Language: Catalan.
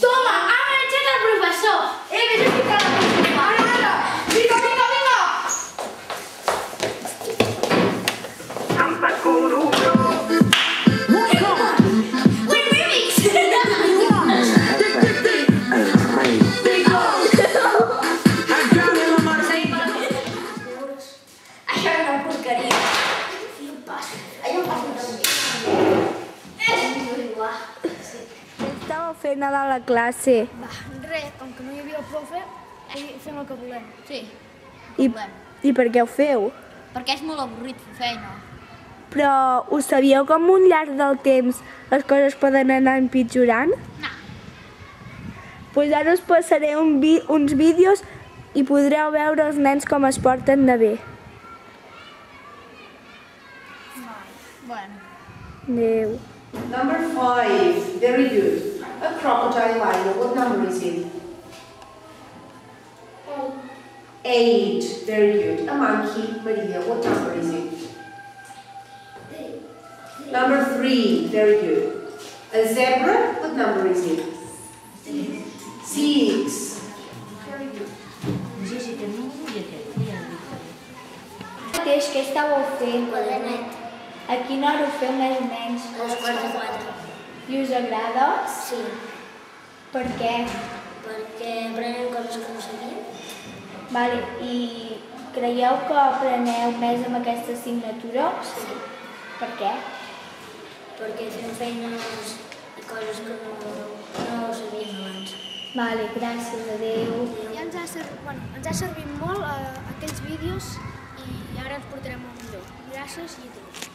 ¡Toma! ¡Abre el chat al profesor! Eh, Estava fent a la classe Va, res, com que no hi havia el profe, ahir fem el que volem. Sí, i, i per què ho feu? perquè és molt avorrit fer feina. Però ho sabíeu com un llarg del temps les coses poden anar empitjorant? No. Pues ara us passaré un vi uns vídeos i podreu veure els nens com es porten de bé. Bueno. Adéu. Number five, very good. A crocodile liner, what number is it? Eight, very good. A monkey, Maria, what number is it? Number three, very good. A zebra, what number is it? Six. Very good. Mateix, què estàveu fent? Quadernet. A quina hora ho feu més o I us agrada? Sí, Per què? perquè aprenem coses que no sabíem. Vale. I creieu que apreneu més amb aquesta assignatura? Sí, Per què? perquè fem feines i coses que no, no sabíem abans. Vale, gràcies, adéu. Ja ens ha, servit, bueno, ens ha servit molt eh, aquells vídeos i ara ens portarem molt millor. Gràcies i adéu.